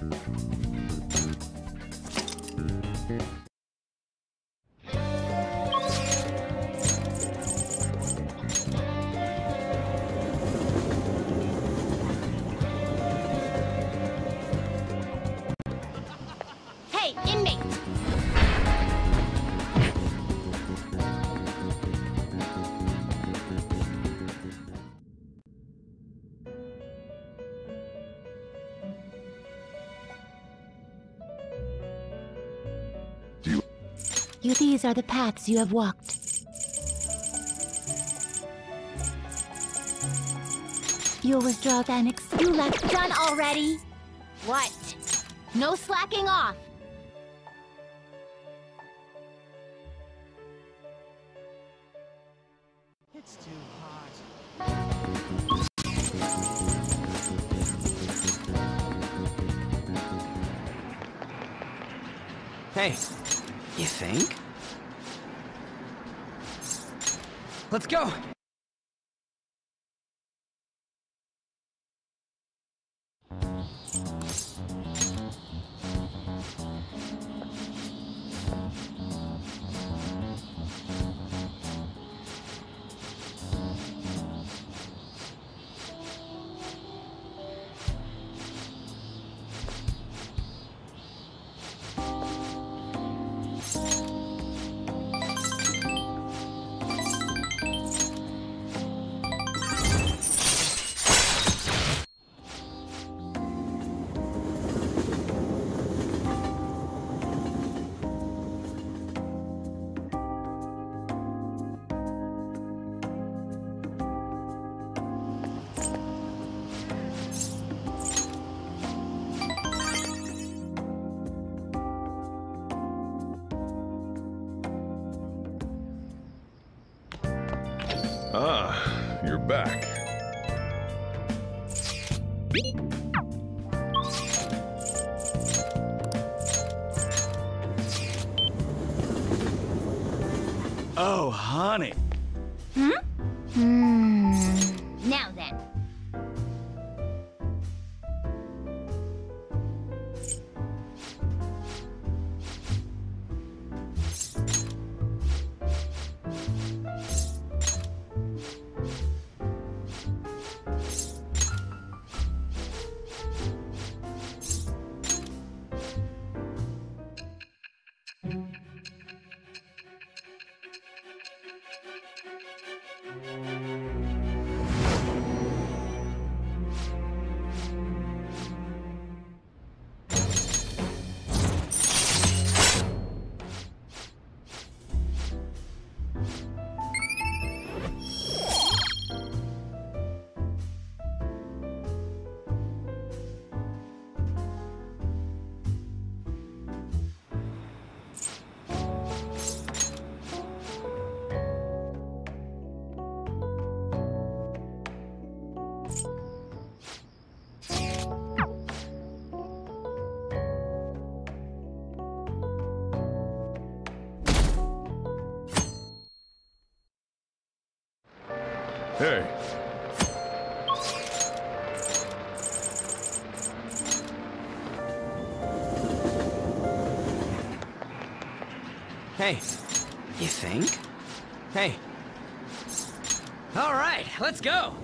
You... You these are the paths you have walked. You'll withdraw ex- You left done already? What? No slacking off! Let's go! Hey, Hey, you think? Hey. All right, let's go!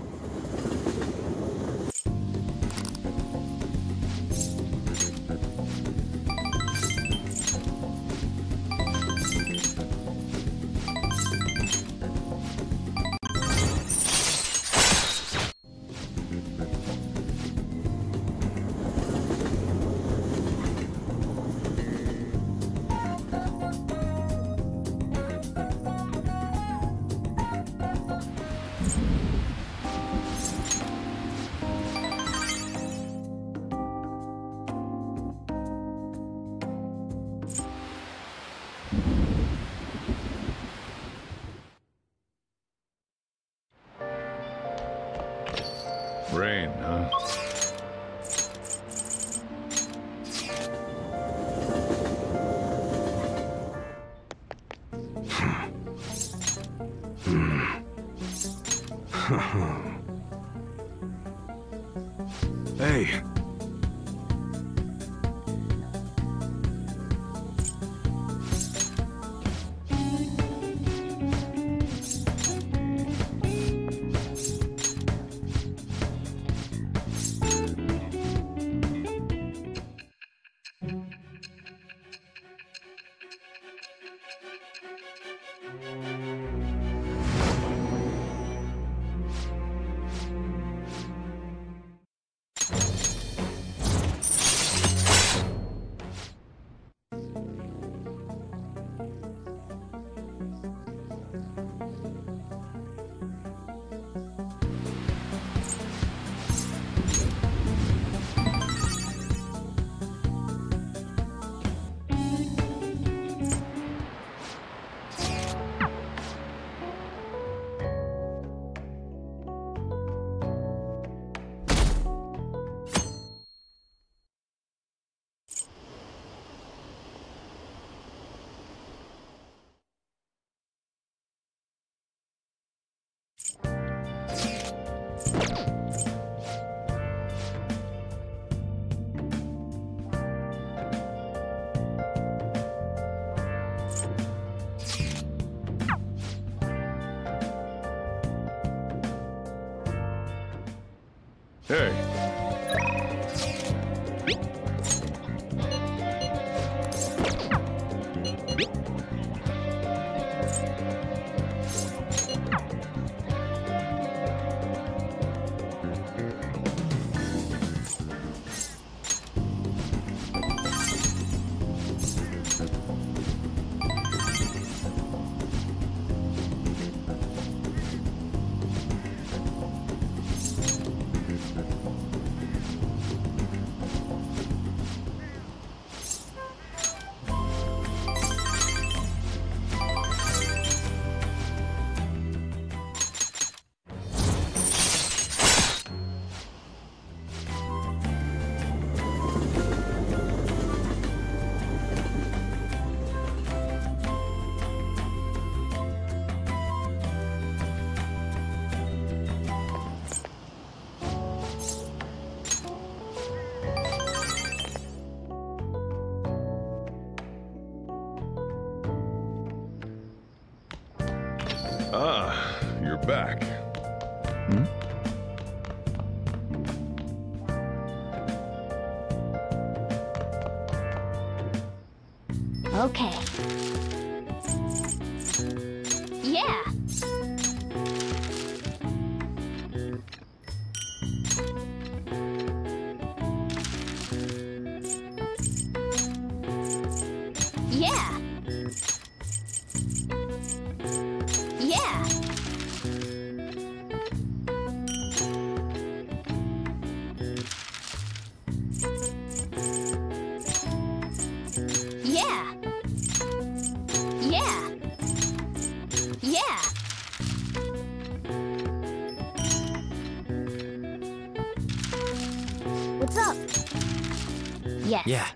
Yeah.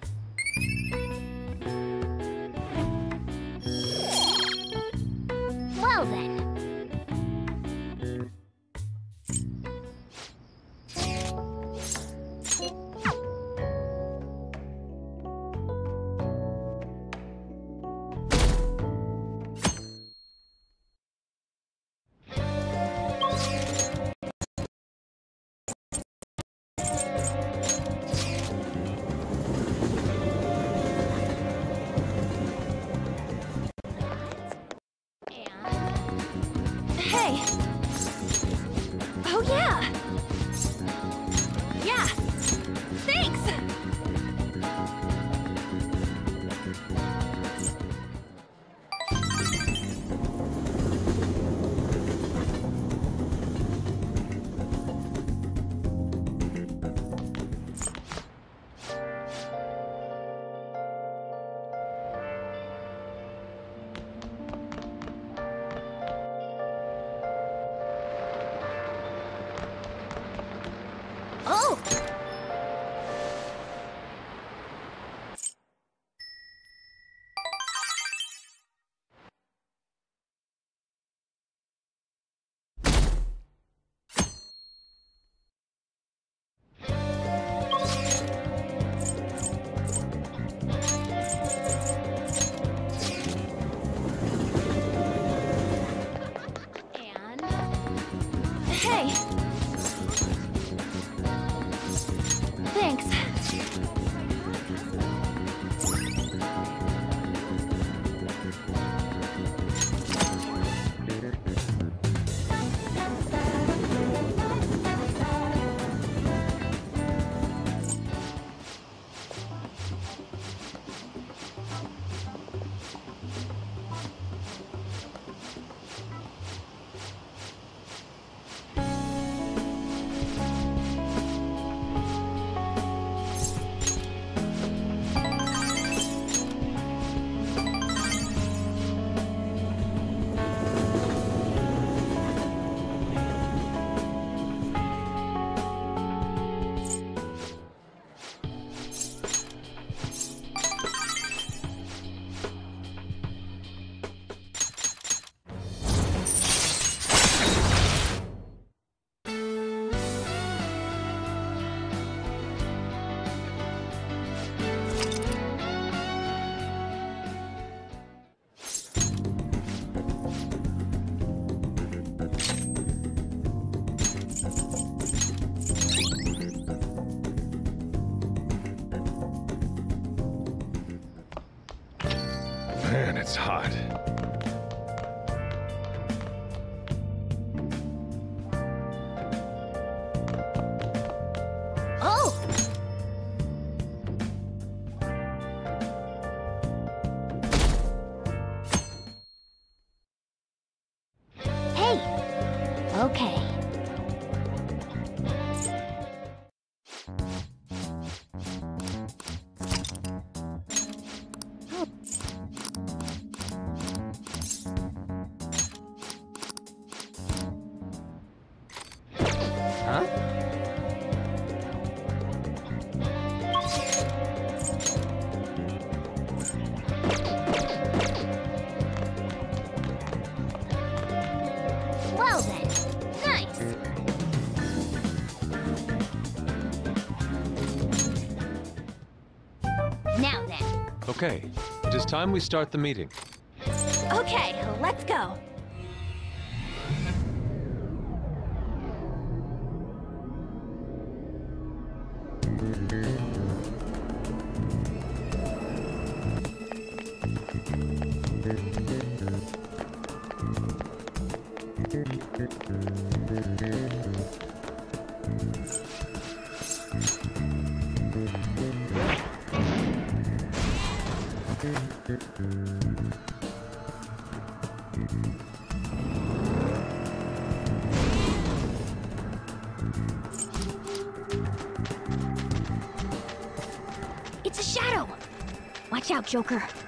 Time we start the meeting. Okay, let's go. Joker.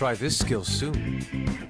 Try this skill soon.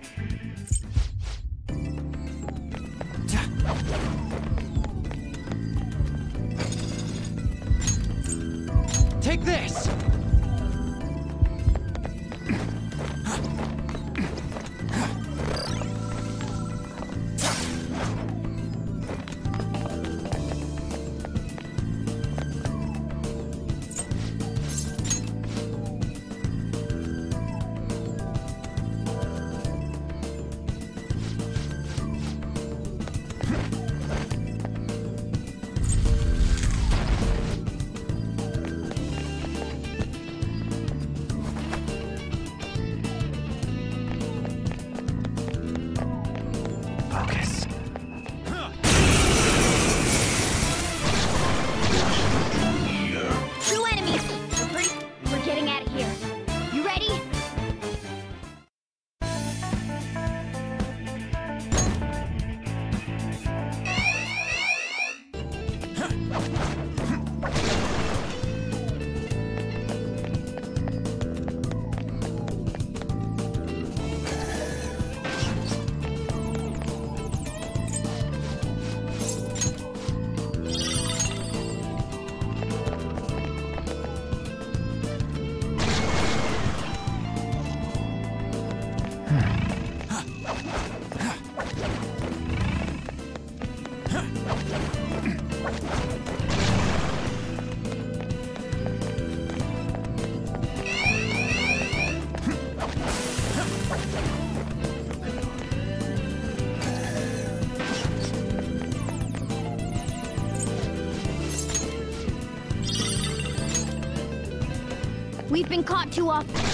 Been caught too often.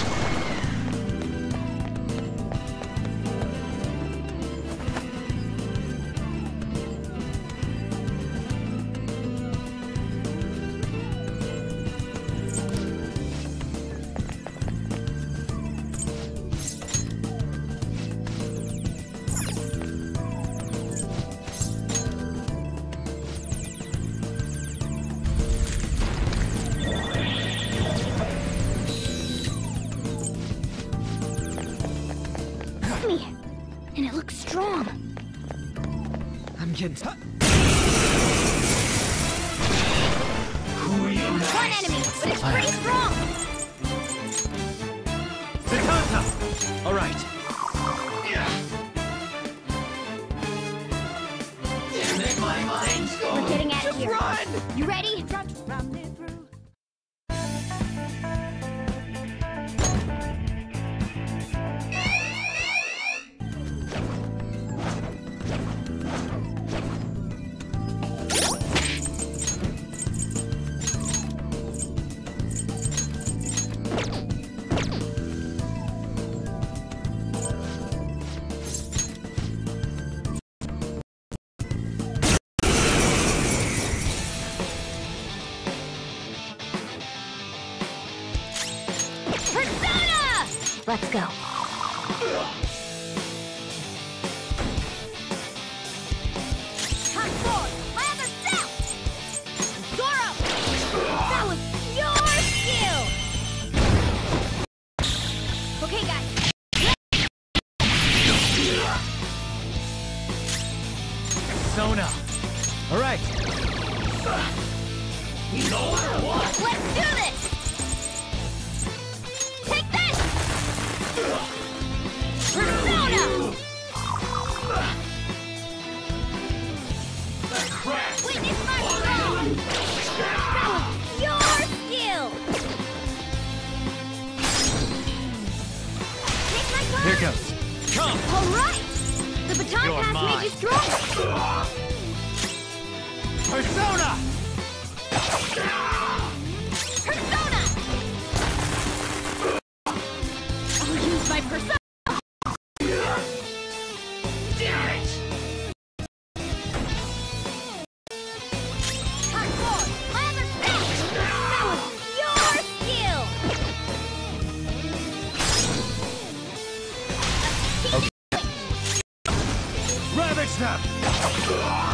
Persona!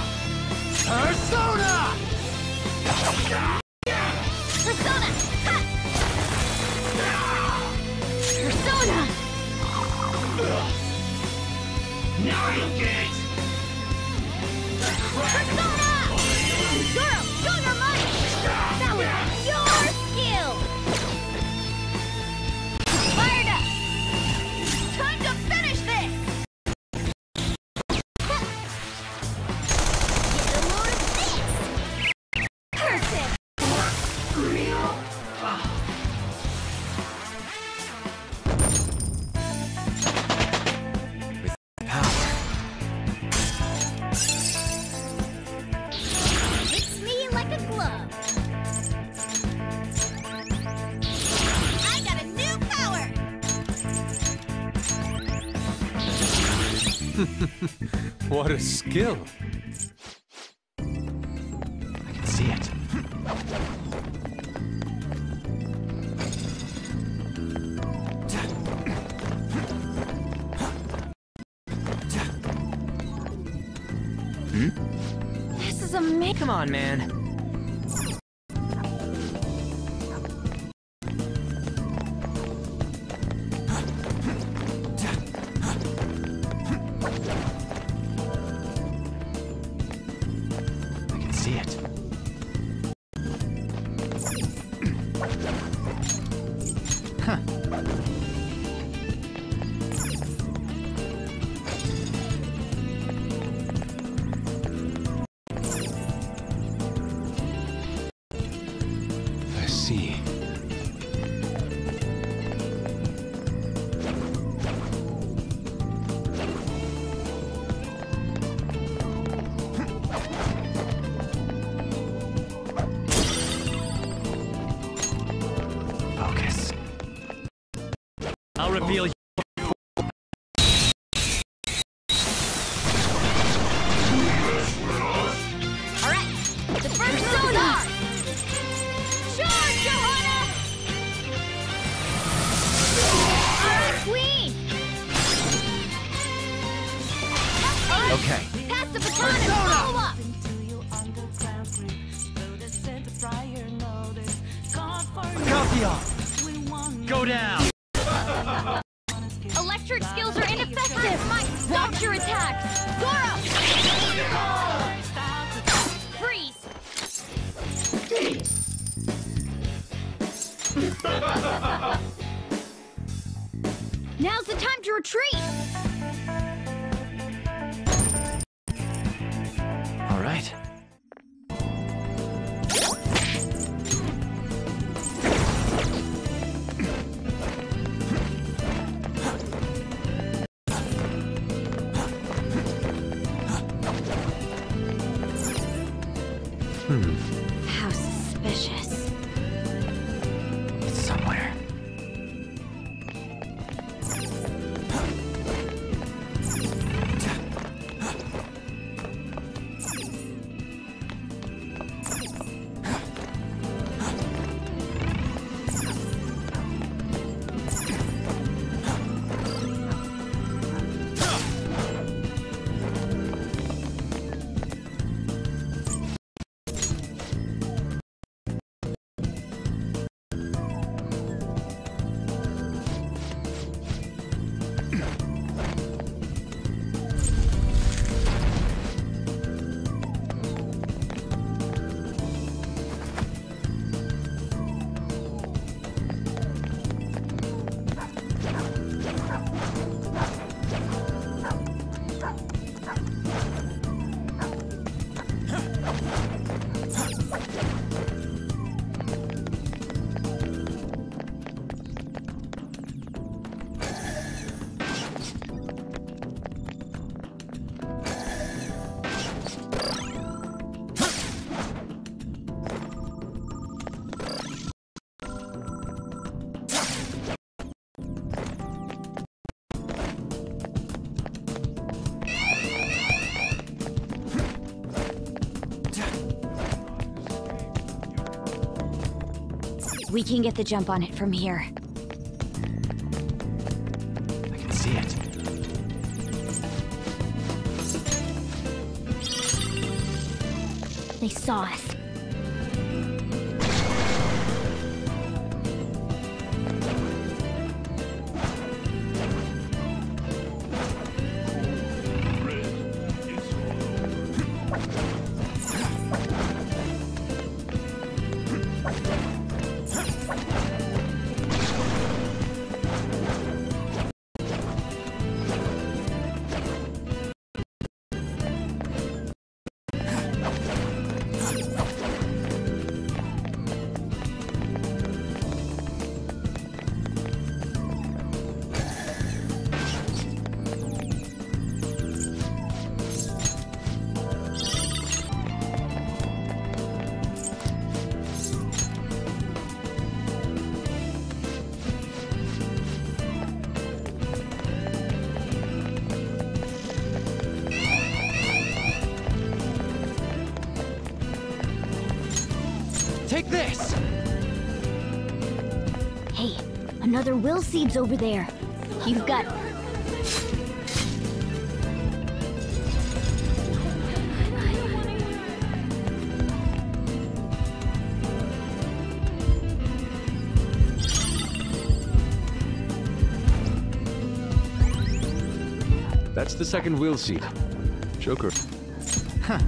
Persona! What a skill. We can get the jump on it from here. I can see it. They saw us. Will seeds over there. You've got. That's the second Will Seed. Joker. Yes.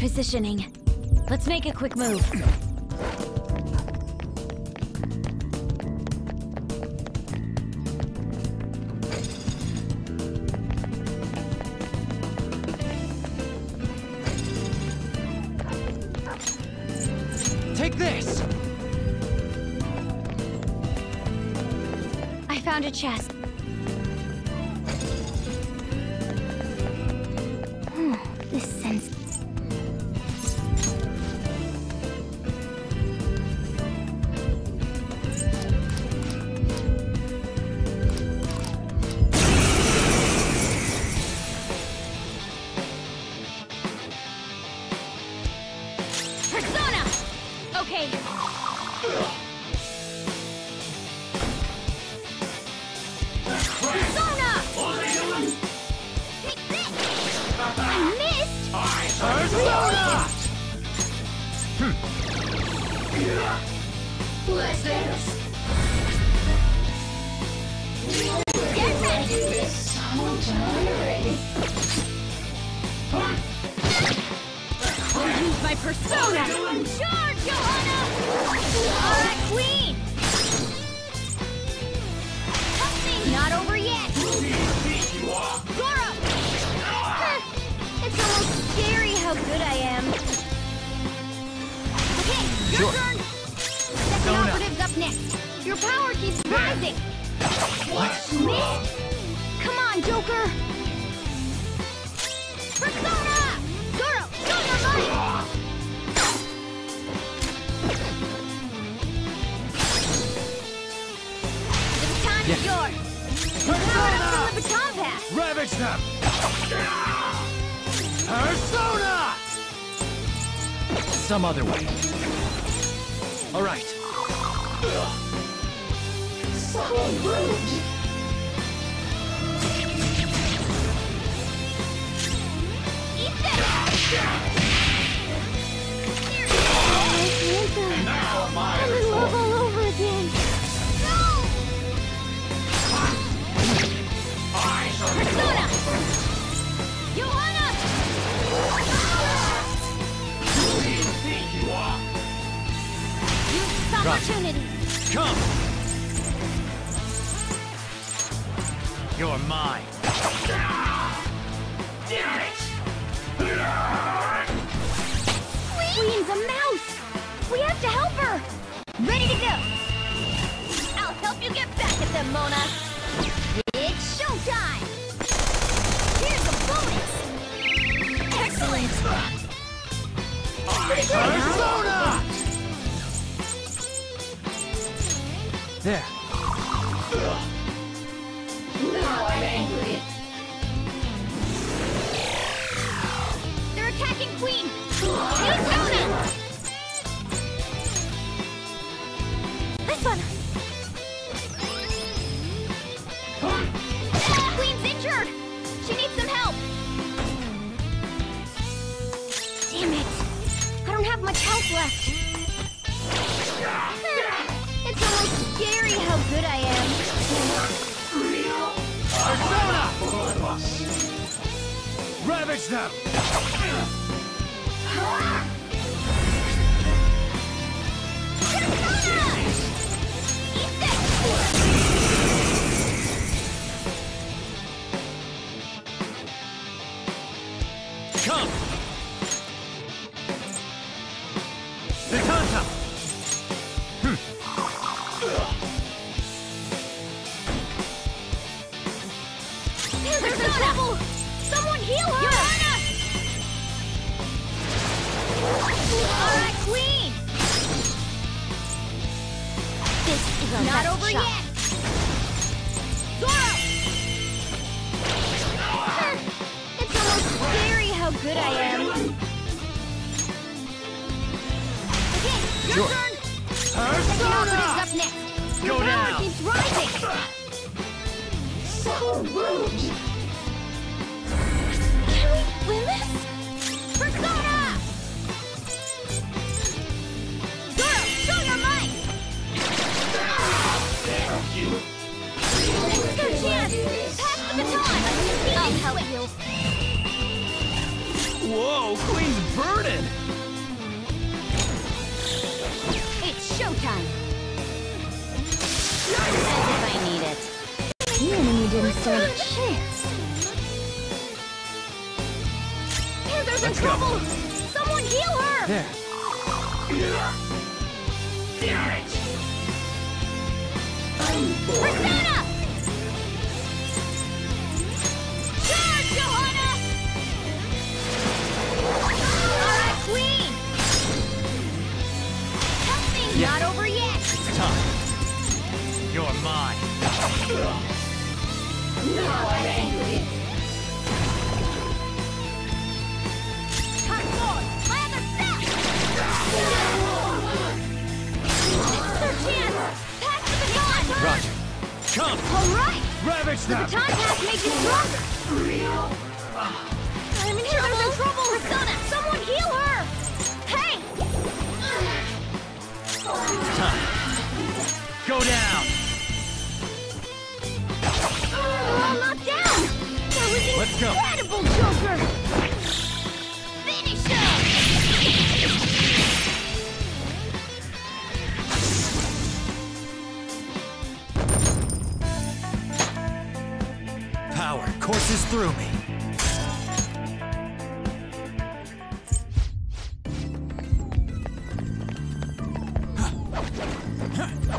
positioning. Let's make a quick move. Take this! I found a chest.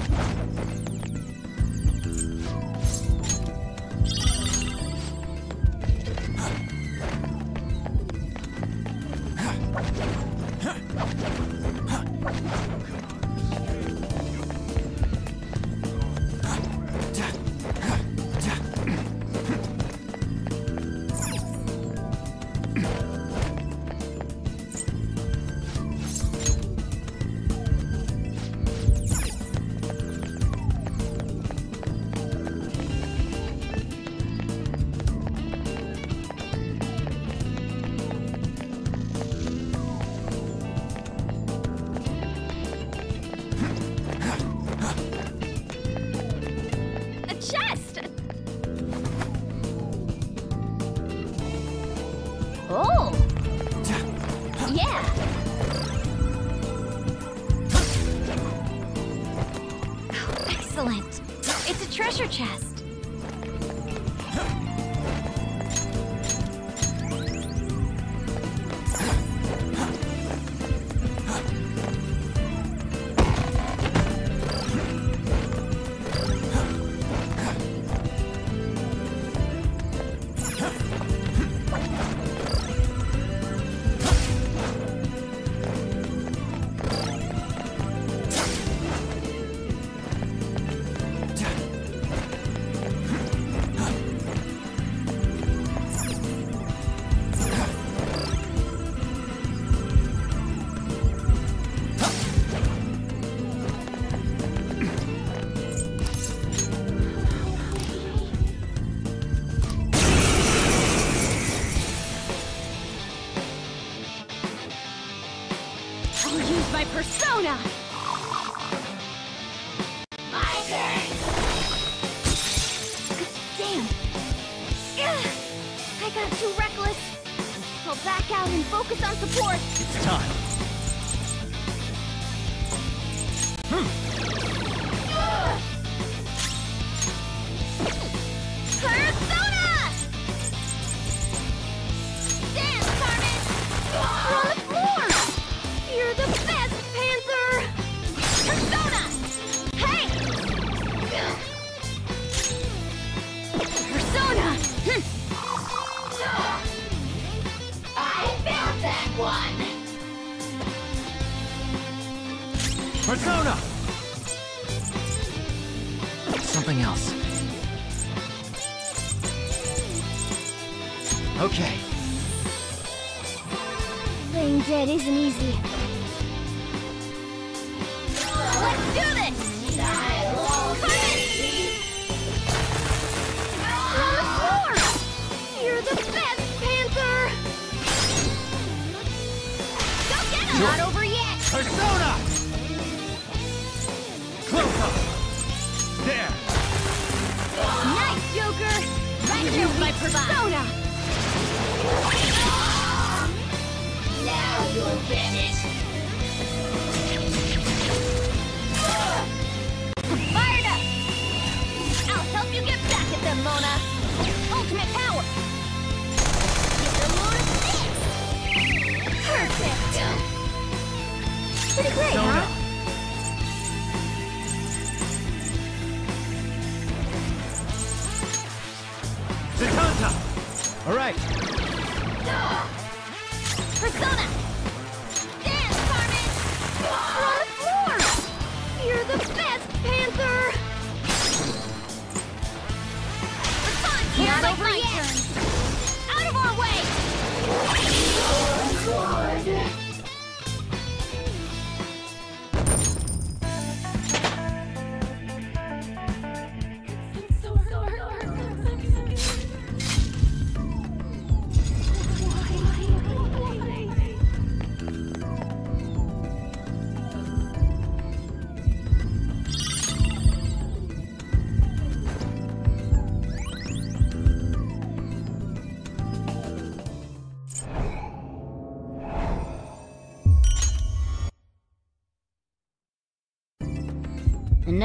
Let's go.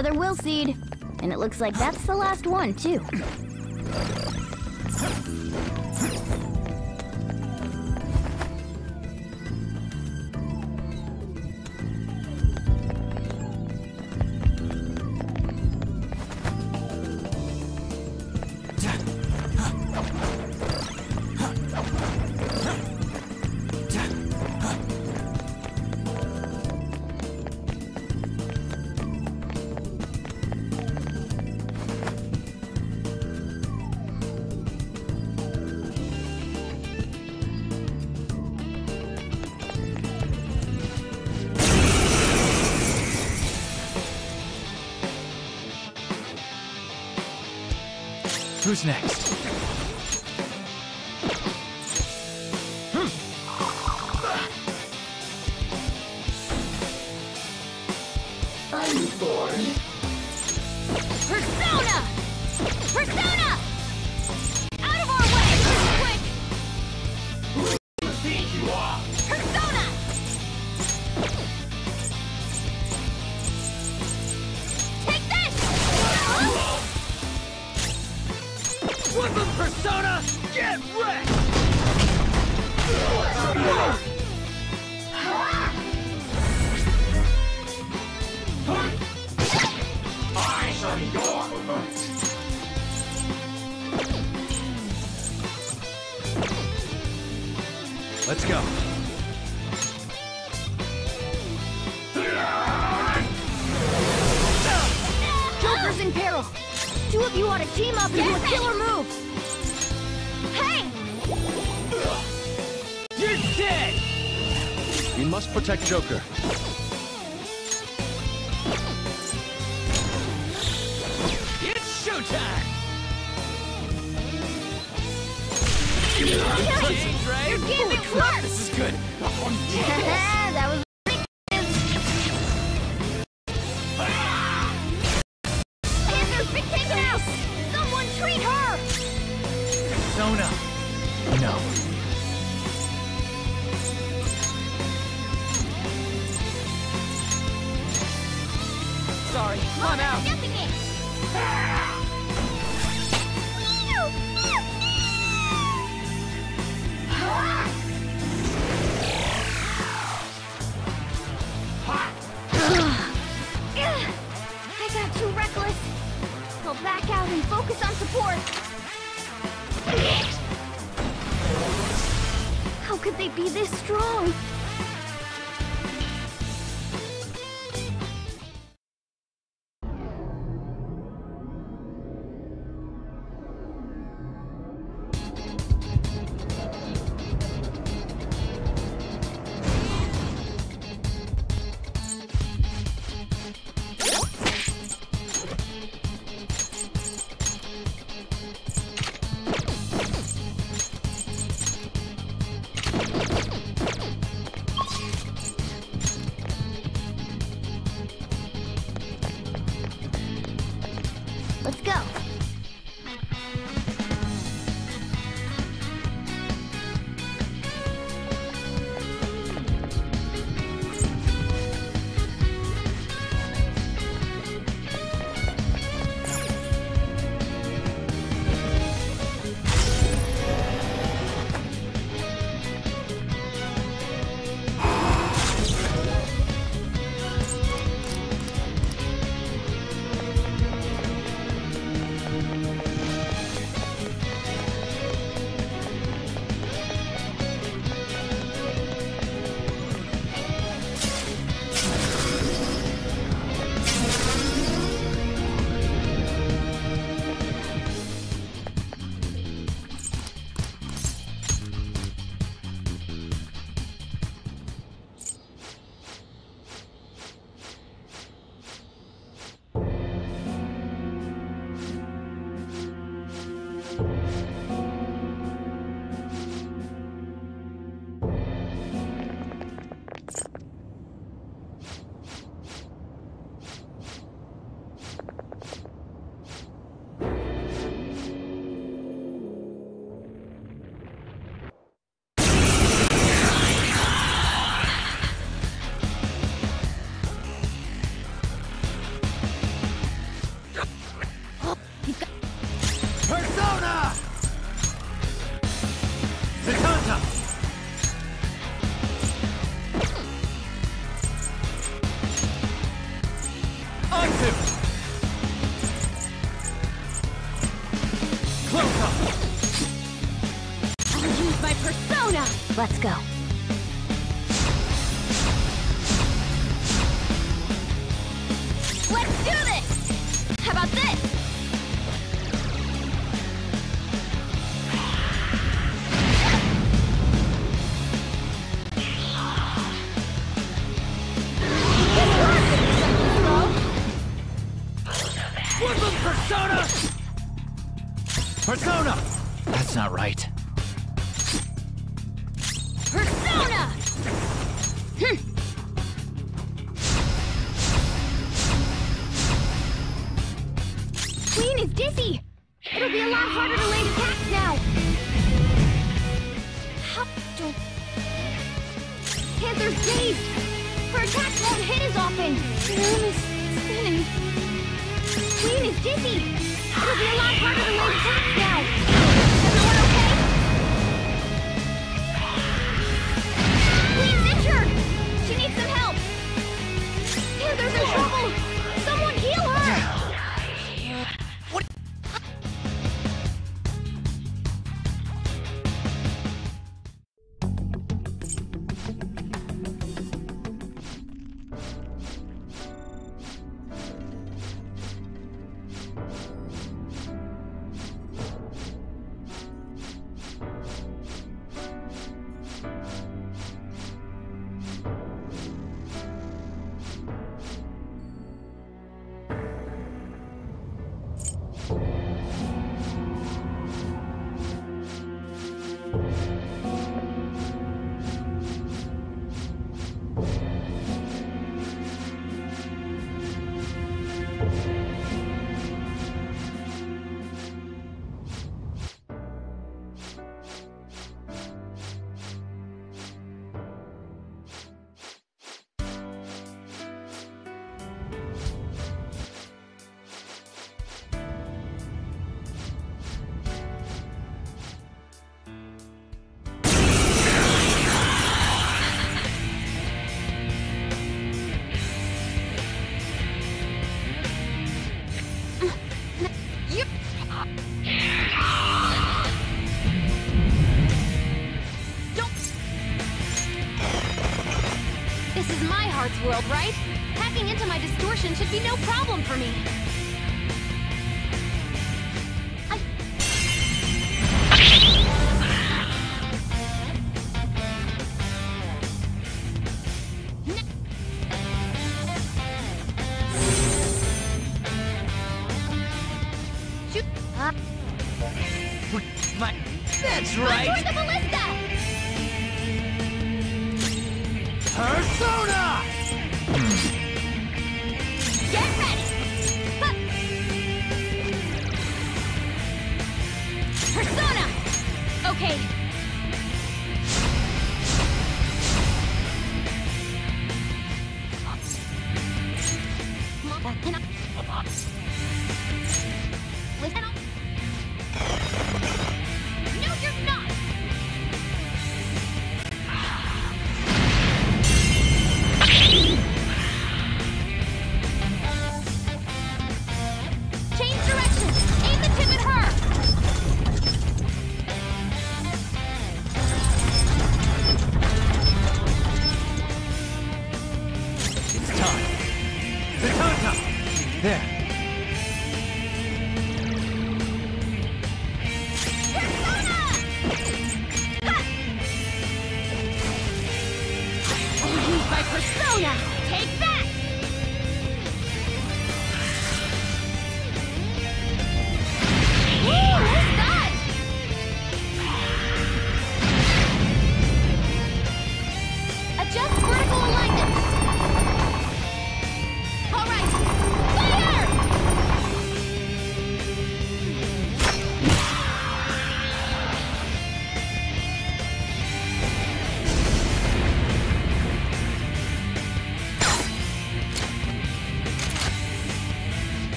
another will seed. And it looks like that's the last one, too. who's next. open. The room is spinning. Queen is dizzy. It'll be a lot harder to lay attacks now.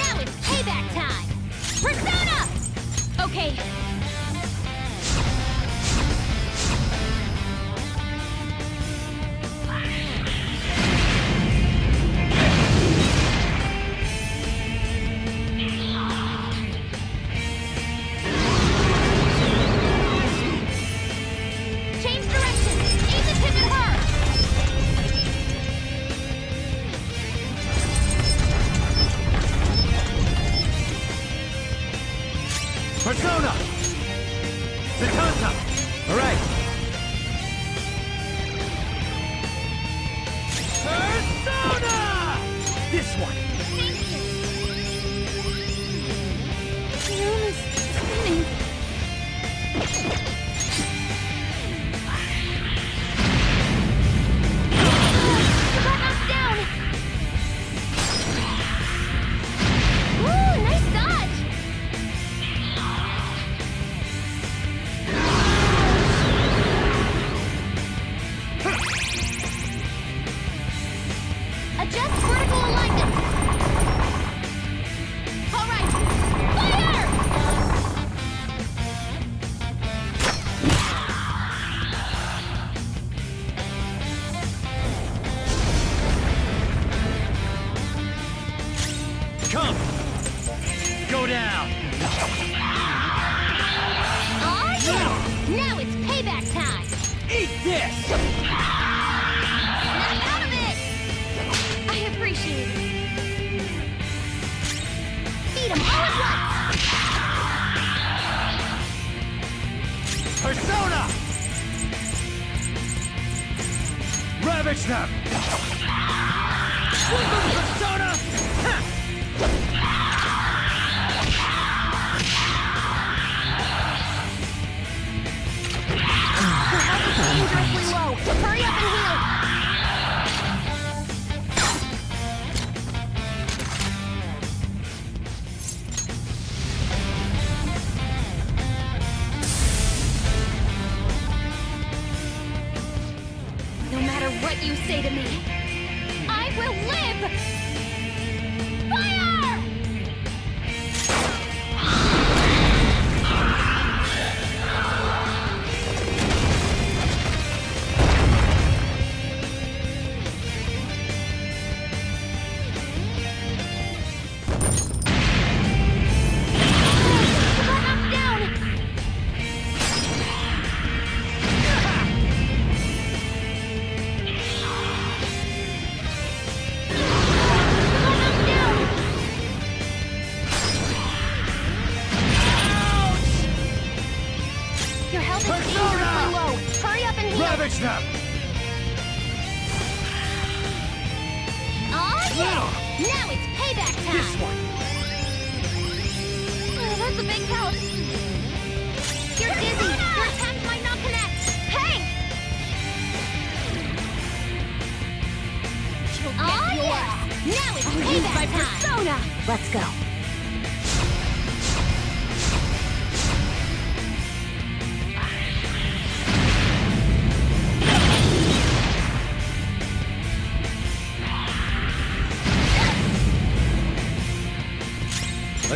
Now it's payback time! Persona! Okay,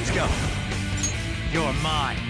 Let's go. You're mine.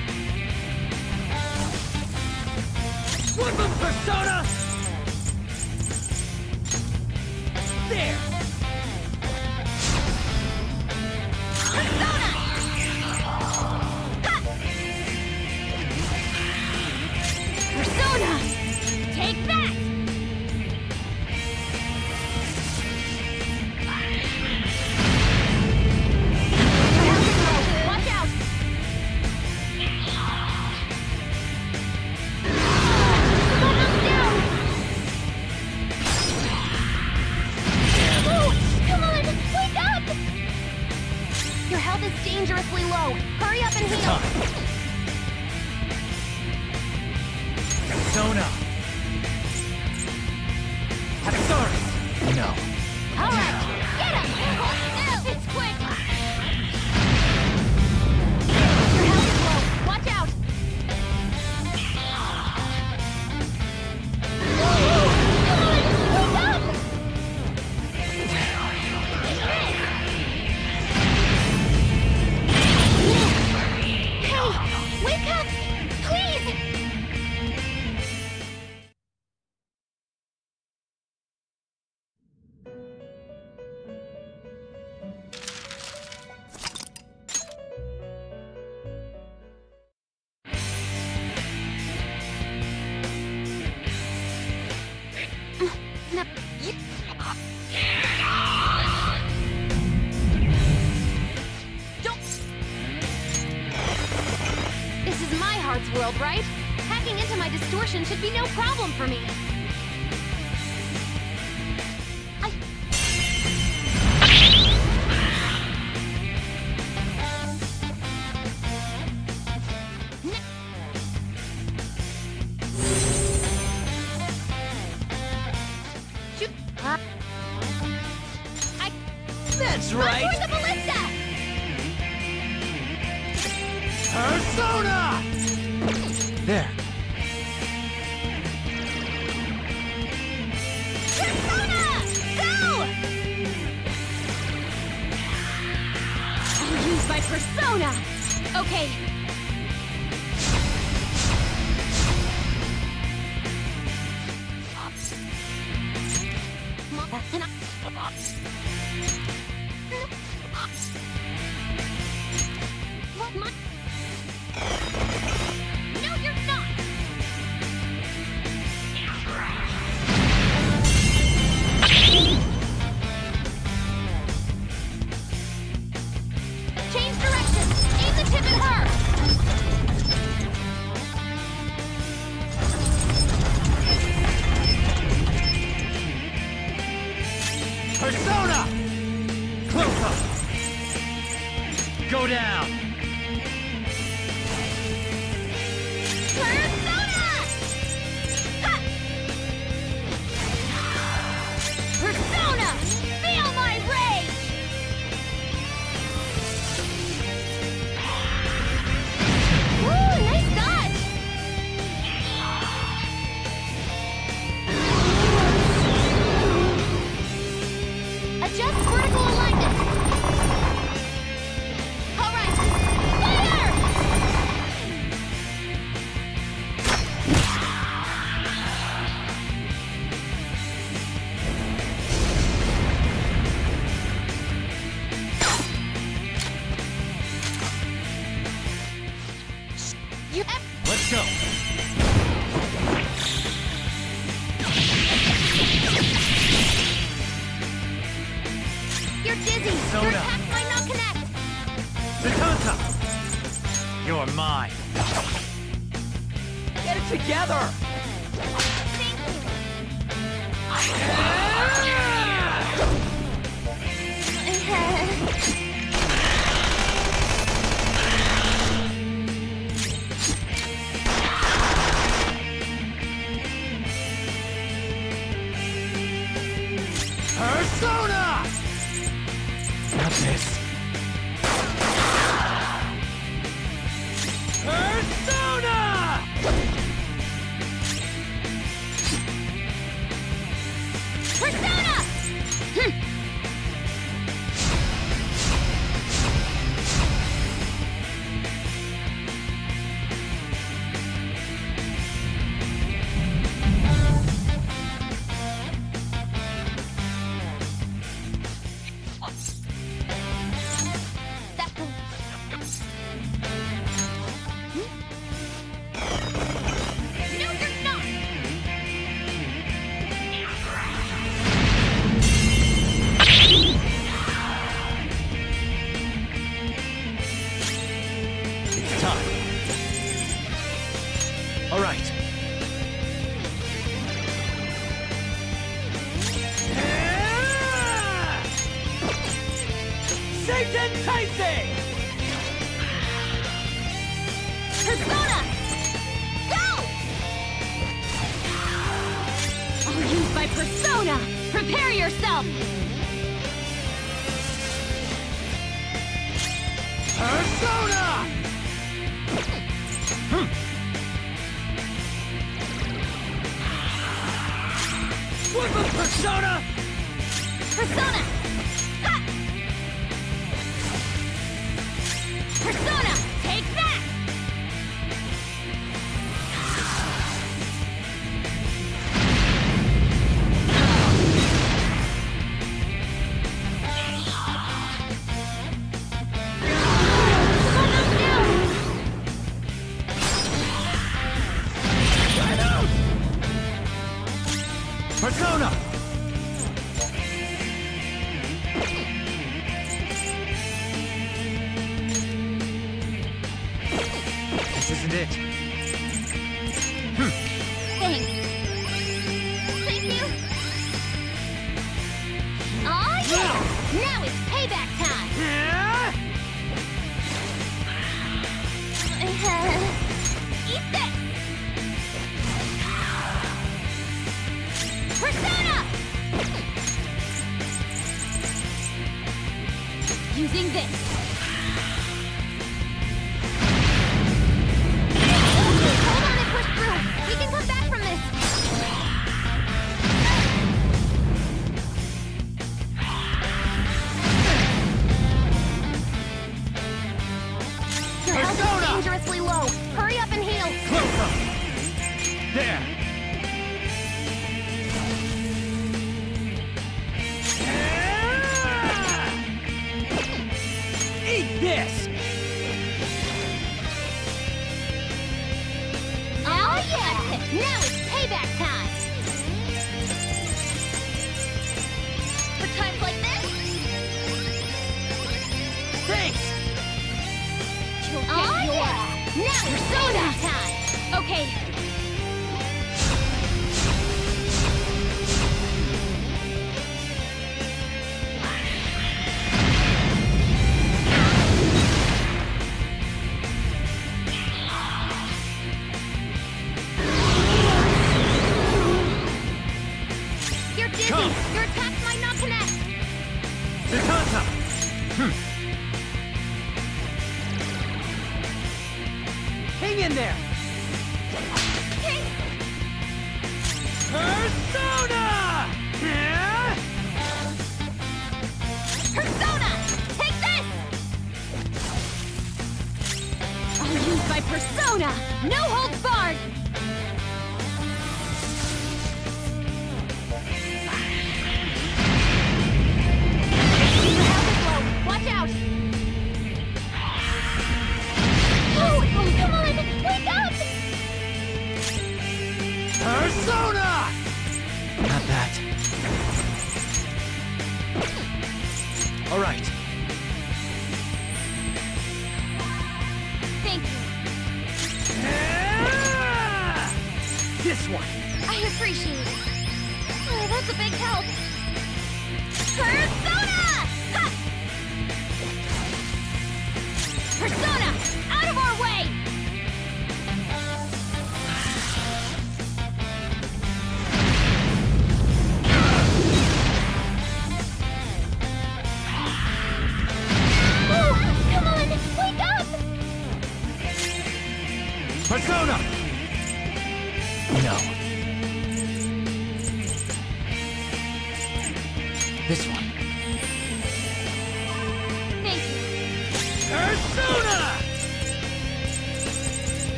Using this.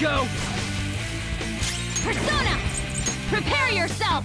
Go! Persona! Prepare yourself!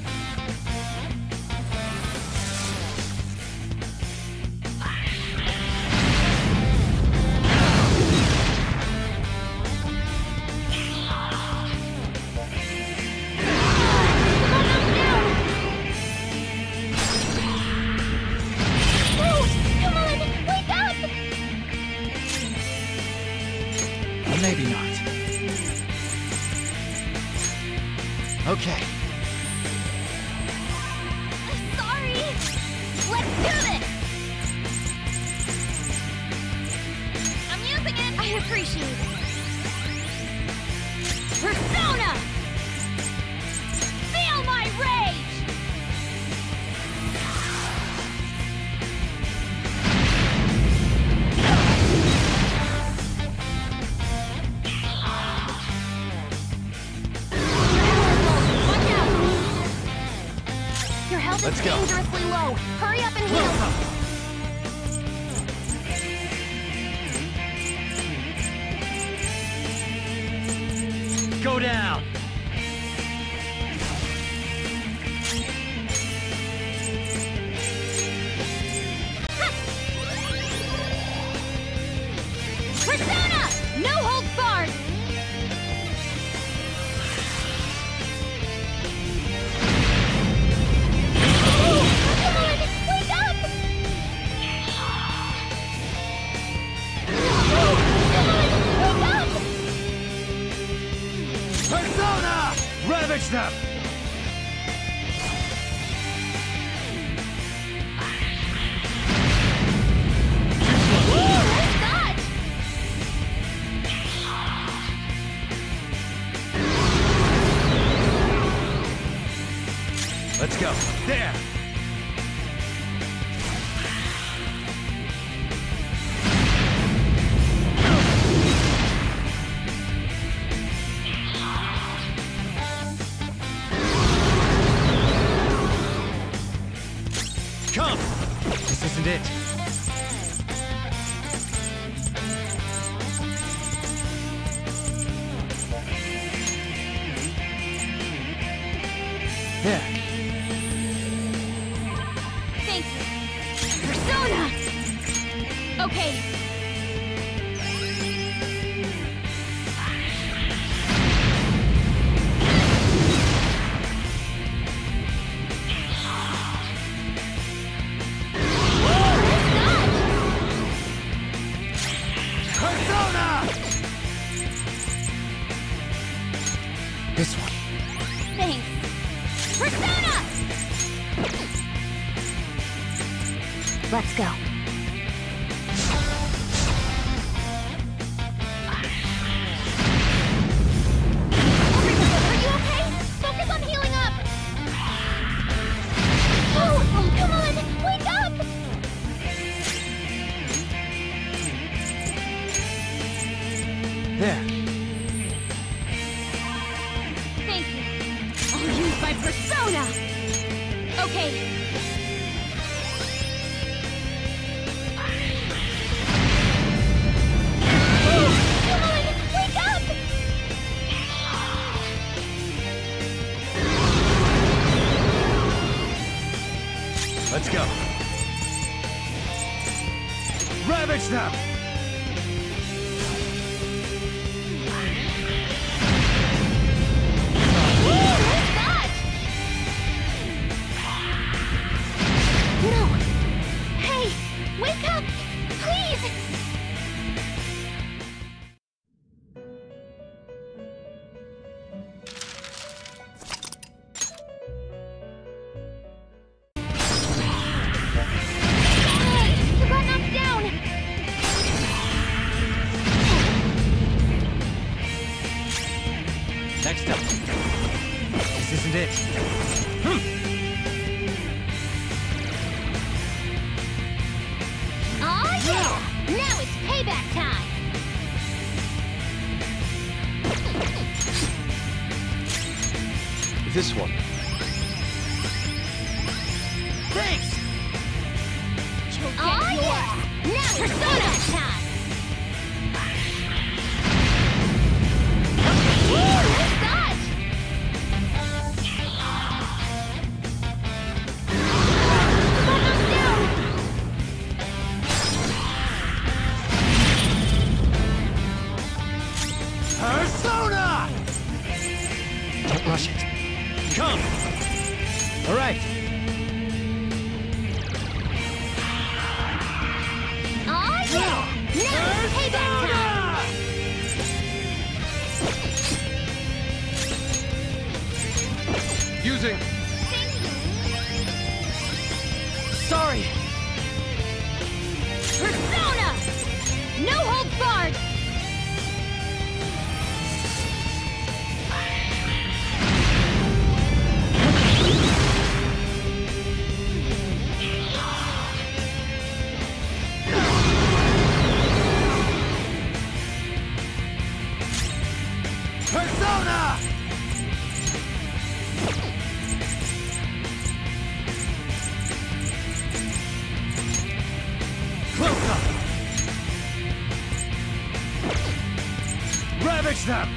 Them!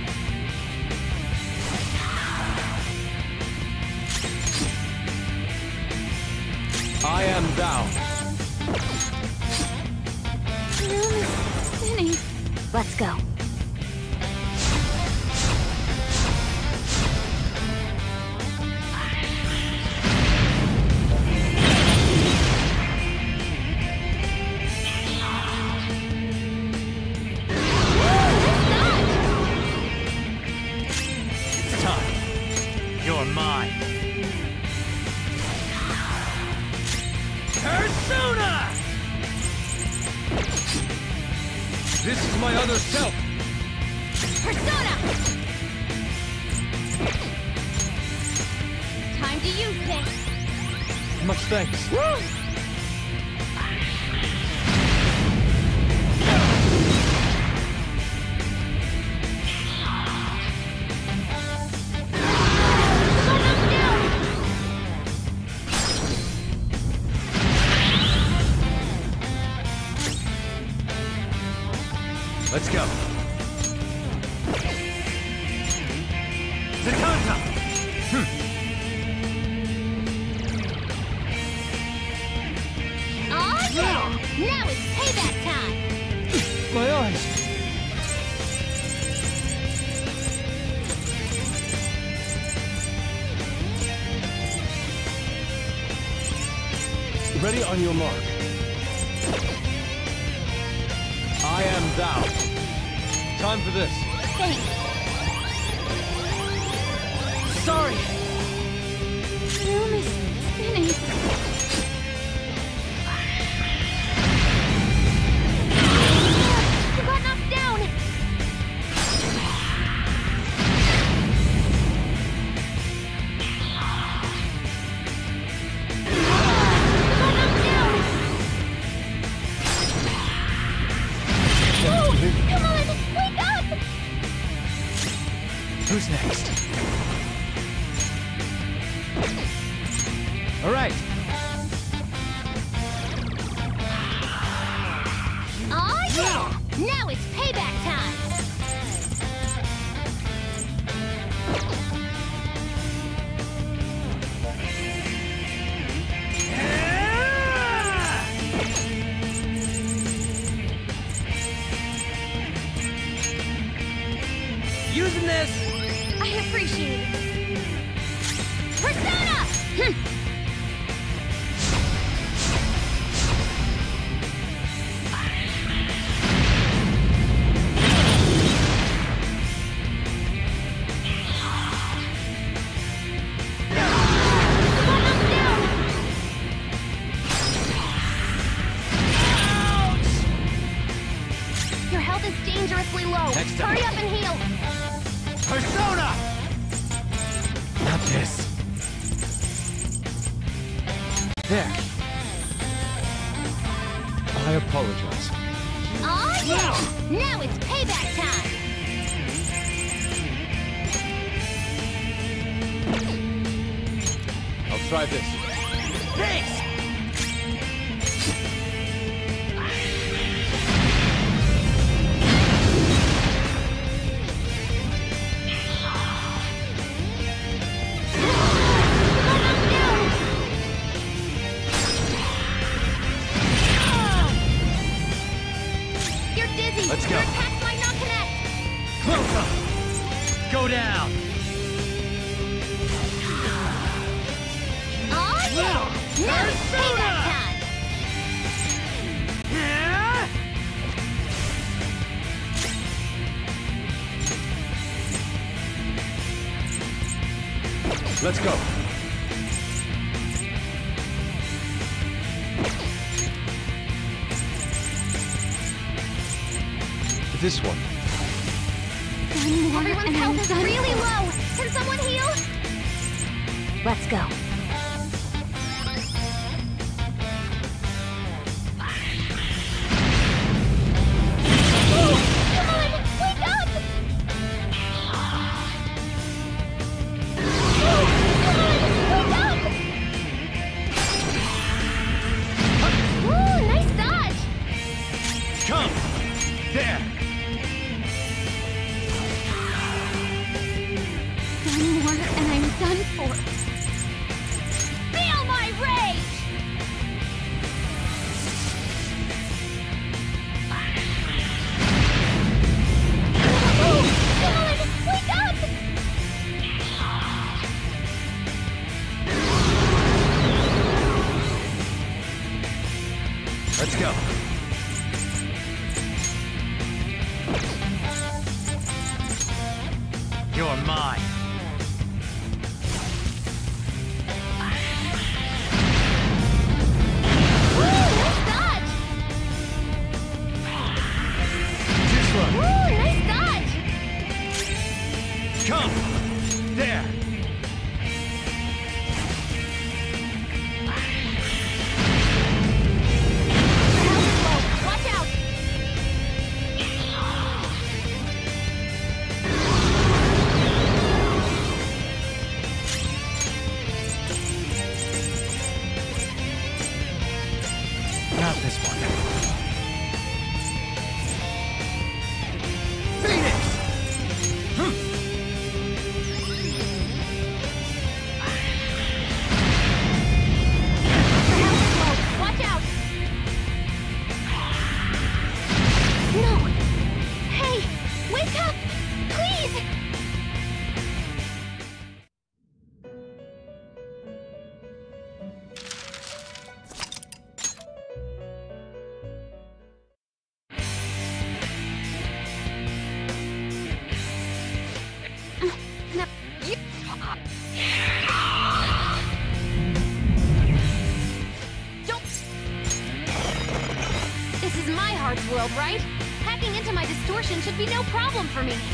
Be no problem for me.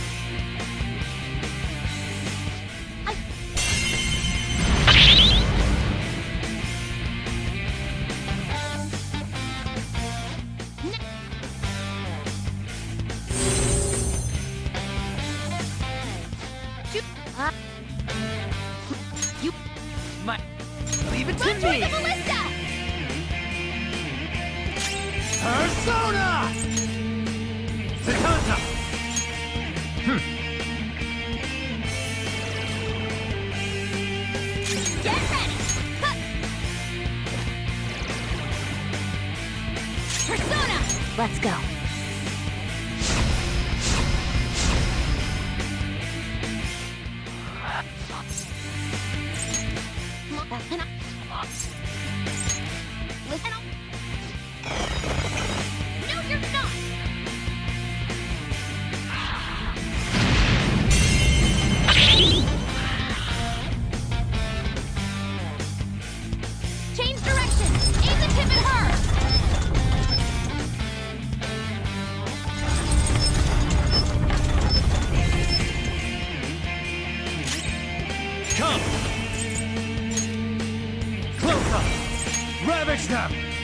Ravage them!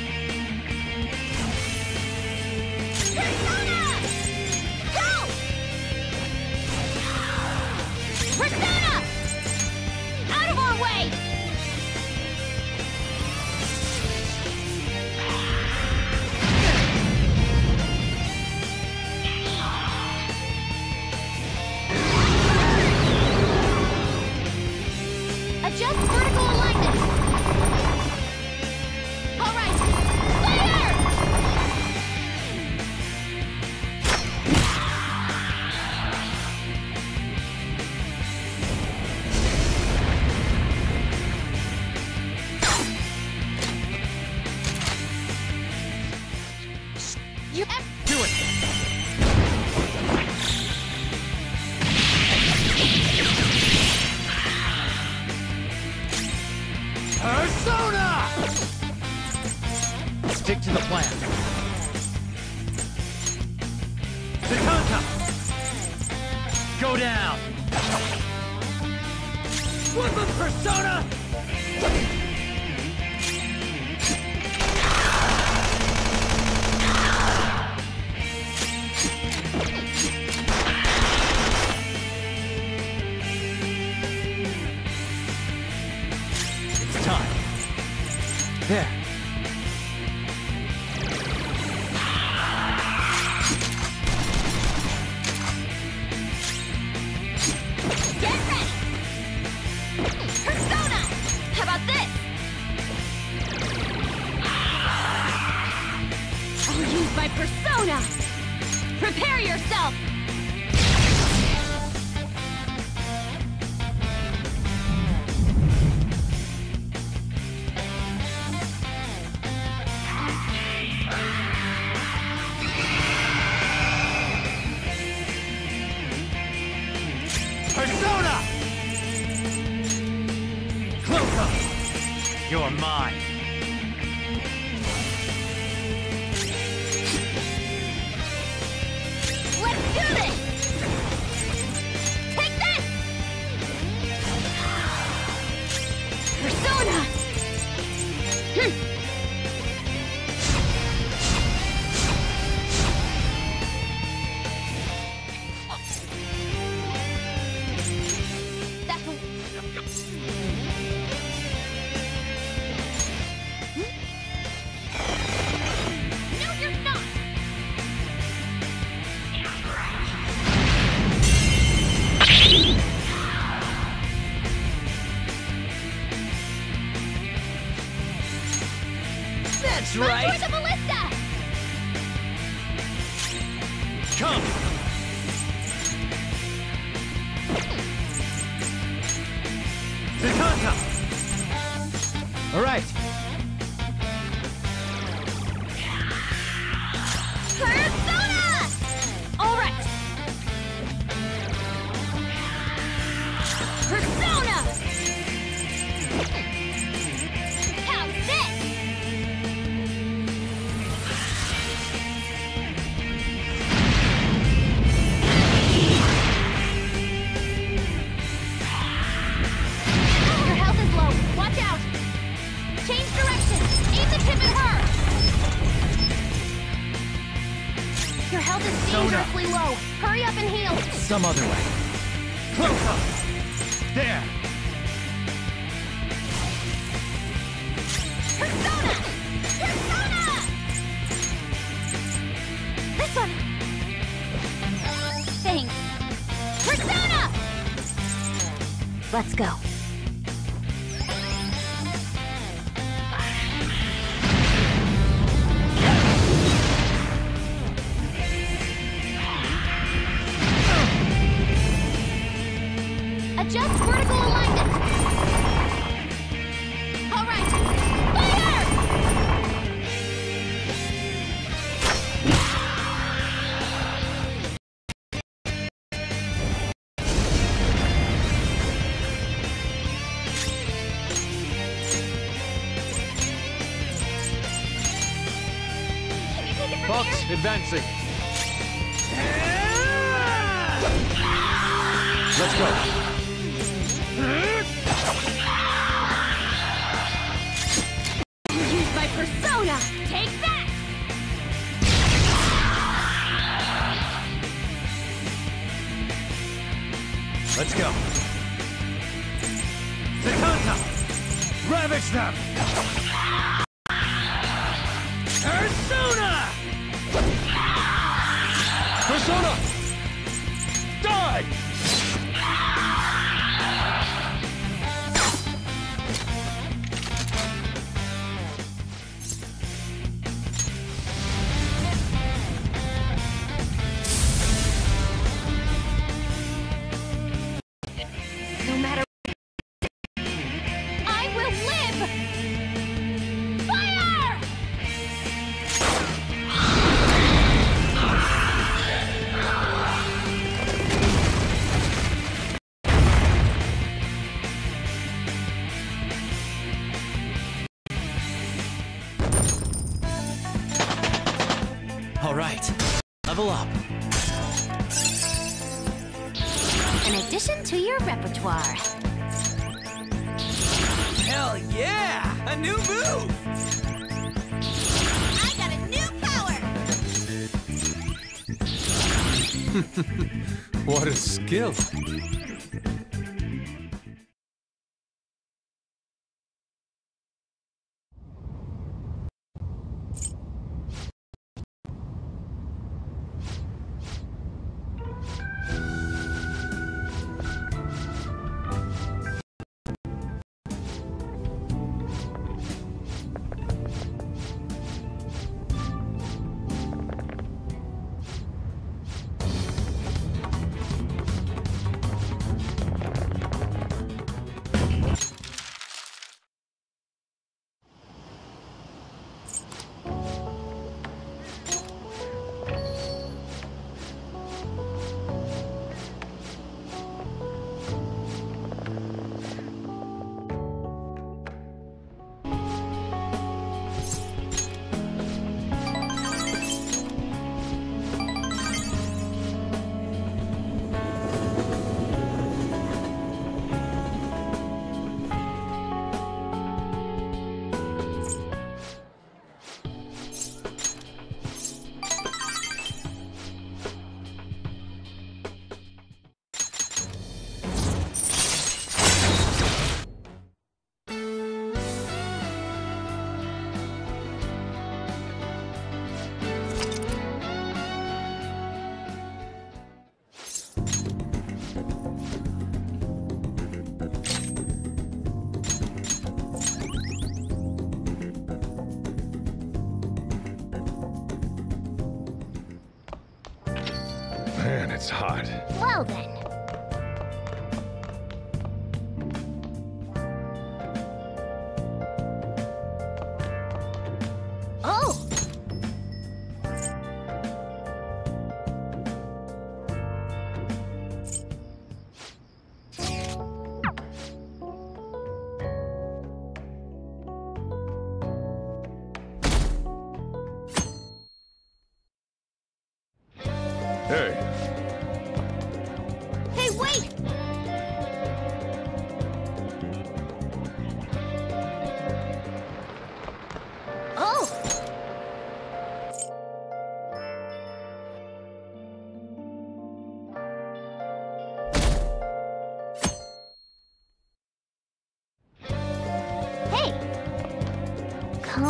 some other way. level up. An addition to your repertoire. Hell yeah! A new move! I got a new power! what a skill!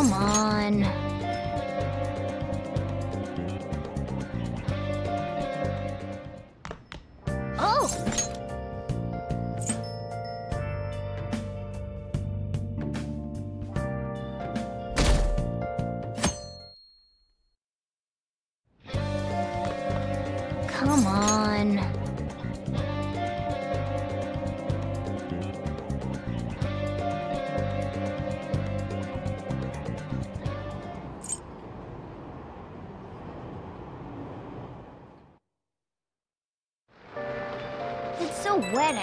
Come on. It's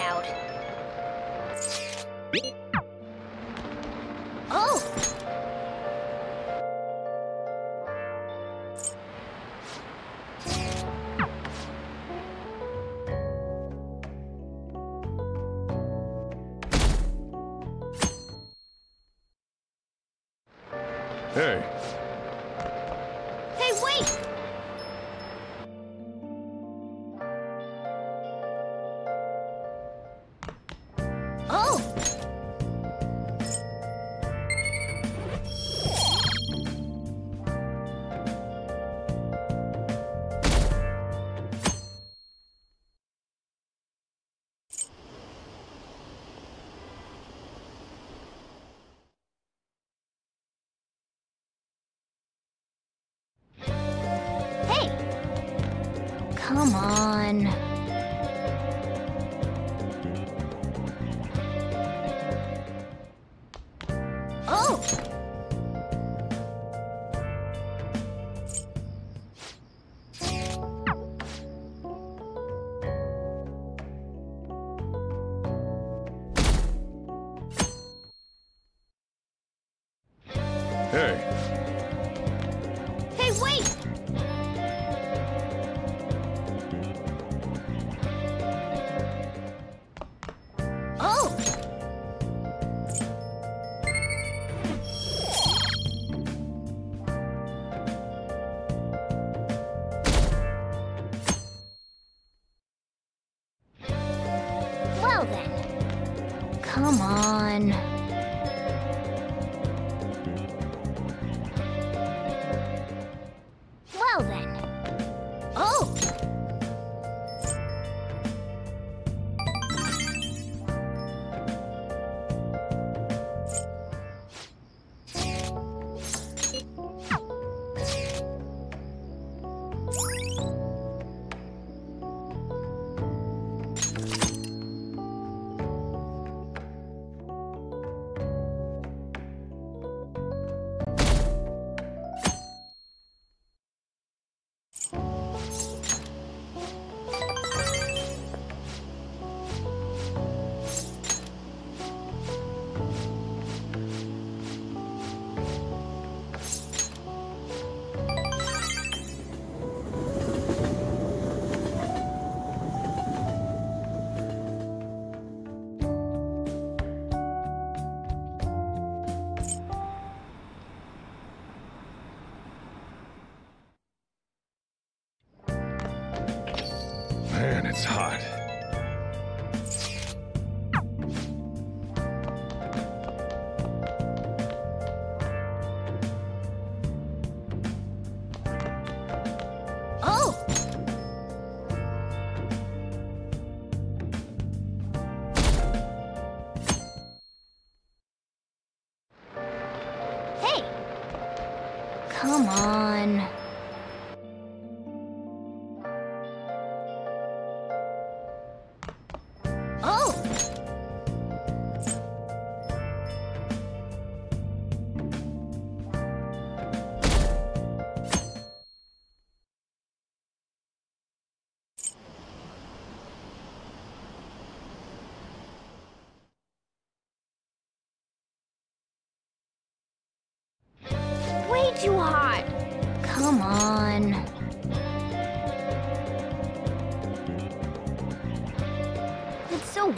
hey,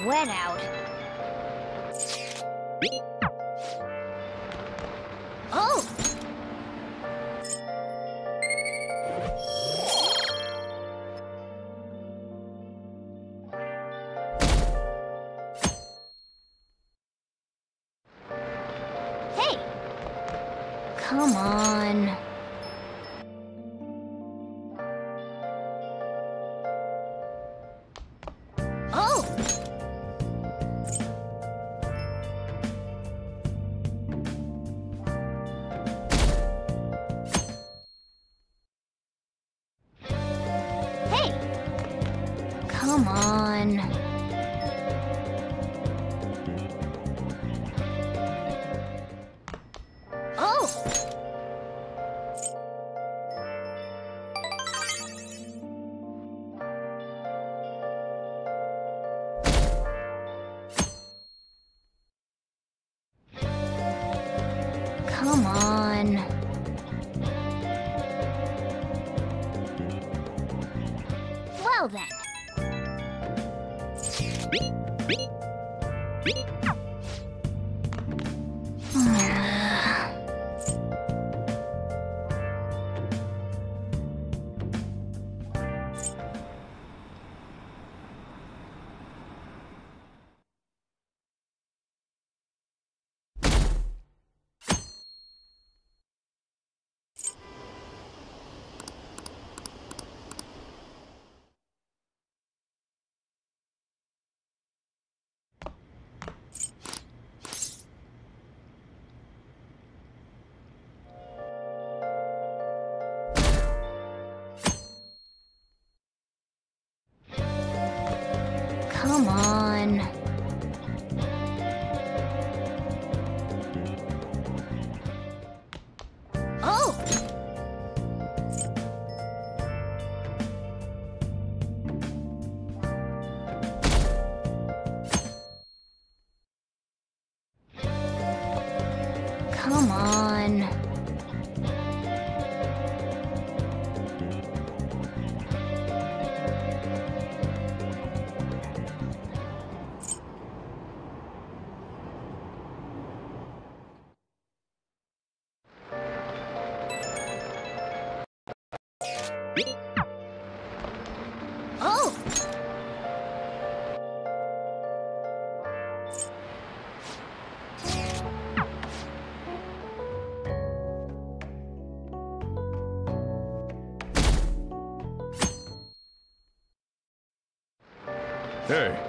It's Hey,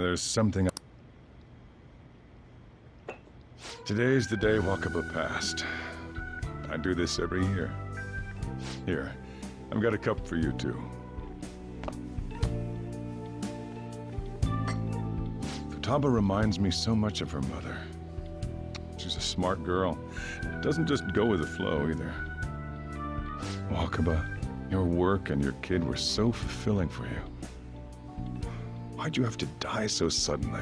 There's something. Today's the day Wakaba passed. I do this every year. Here, I've got a cup for you too. Futaba reminds me so much of her mother. She's a smart girl. Doesn't just go with the flow either. Wakaba, your work and your kid were so fulfilling for you. Why'd you have to die so suddenly?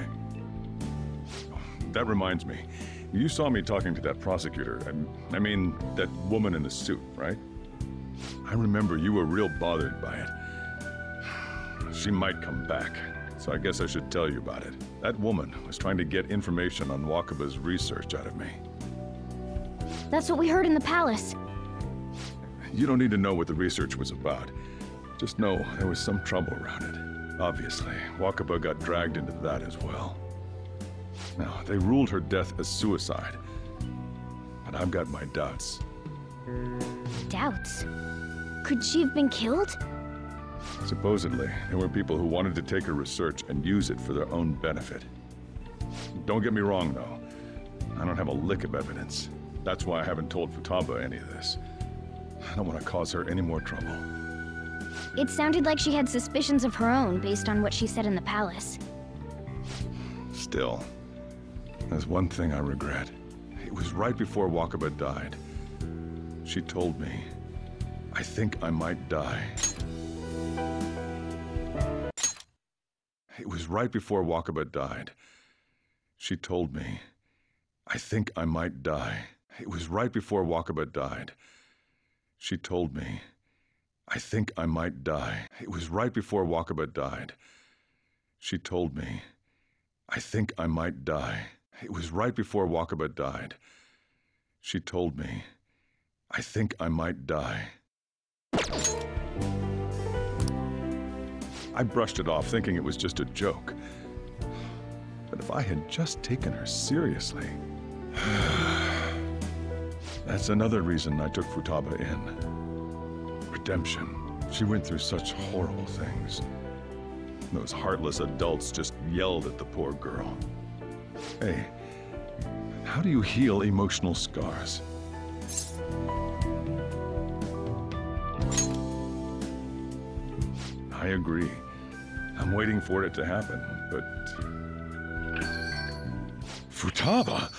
That reminds me. You saw me talking to that prosecutor, and I mean, that woman in the suit, right? I remember you were real bothered by it. She might come back, so I guess I should tell you about it. That woman was trying to get information on Wakaba's research out of me. That's what we heard in the palace. You don't need to know what the research was about. Just know there was some trouble around it. Obviously, Wakaba got dragged into that as well. Now, they ruled her death as suicide. But I've got my doubts. Doubts. Could she have been killed? Supposedly, there were people who wanted to take her research and use it for their own benefit. Don't get me wrong, though. I don't have a lick of evidence. That's why I haven't told Futaba any of this. I don't want to cause her any more trouble. It sounded like she had suspicions of her own based on what she said in the palace. Still, there's one thing I regret. It was right before Wakaba died. She told me, I think I might die. It was right before Wakaba died. She told me, I think I might die. It was right before Wakaba died. She told me, I think I might die. It was right before Wakaba died. She told me, I think I might die. It was right before Wakaba died. She told me, I think I might die. I brushed it off thinking it was just a joke. But if I had just taken her seriously. That's another reason I took Futaba in. Redemption. She went through such horrible things. Those heartless adults just yelled at the poor girl. Hey, how do you heal emotional scars? I agree. I'm waiting for it to happen, but. Futaba!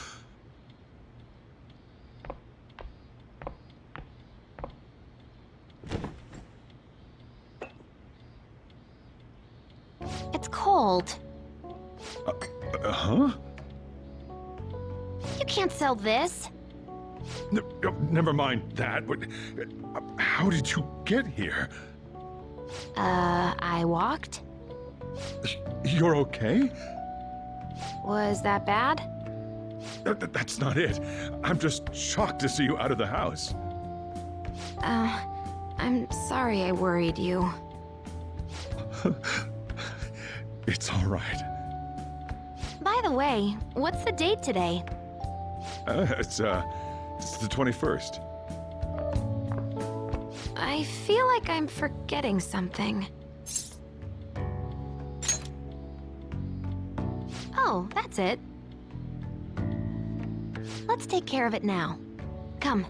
Cold. Uh huh? You can't sell this. N- uh, never mind that. but uh, how did you get here? Uh, I walked? You're okay? Was that bad? Uh, th- that's not it. I'm just shocked to see you out of the house. Uh, I'm sorry I worried you. It's all right. By the way, what's the date today? Uh, it's, uh, it's the 21st. I feel like I'm forgetting something. Oh, that's it. Let's take care of it now. Come.